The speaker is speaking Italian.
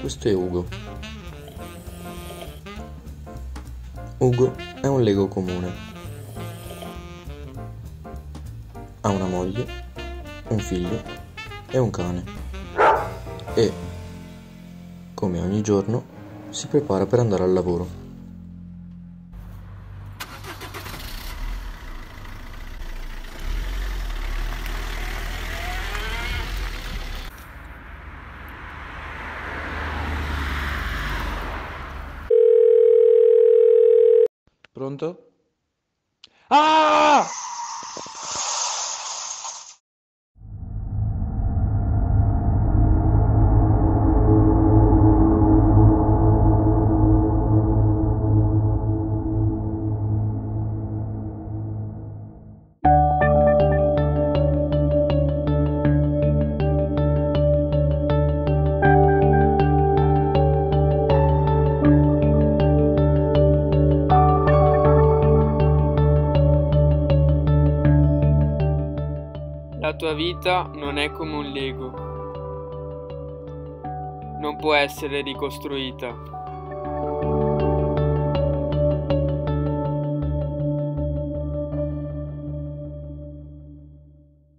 Questo è Ugo. Ugo è un Lego comune. Ha una moglie, un figlio e un cane. E, come ogni giorno, si prepara per andare al lavoro. Pronto? Ah! La tua vita non è come un Lego. Non può essere ricostruita.